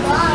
Bye.